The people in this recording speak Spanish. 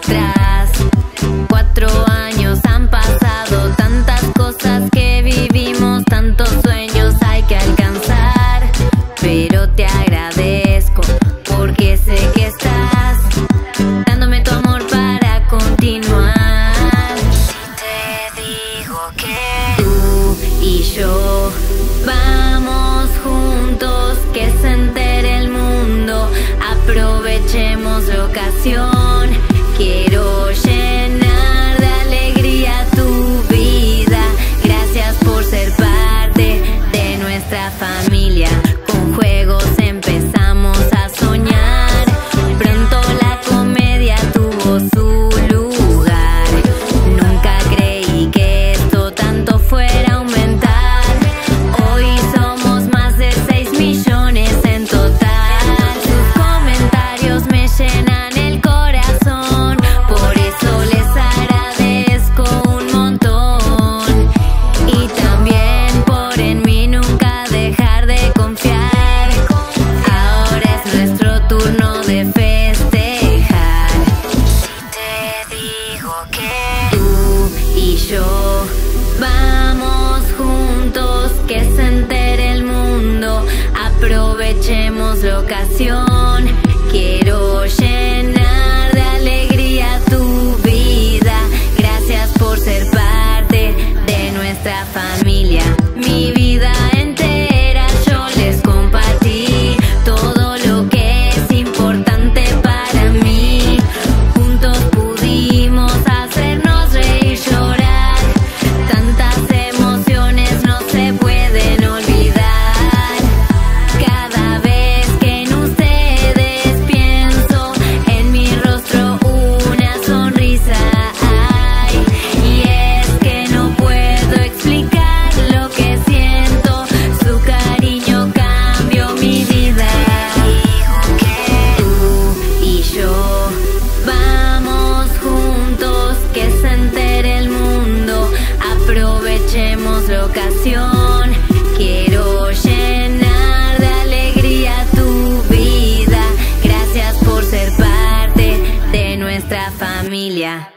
atrás. Cuatro años han pasado, tantas cosas que vivimos, tantos sueños hay que alcanzar. Pero te agradezco porque sé que estás dándome tu amor para continuar. Si te digo que tú y yo vamos juntos, que se entere el mundo, aprovechemos la ocasión. familia, con Vamos juntos, que se entere el mundo. Aprovechemos la ocasión. Quiero llenar de alegría tu vida. Gracias por ser parte de nuestra familia.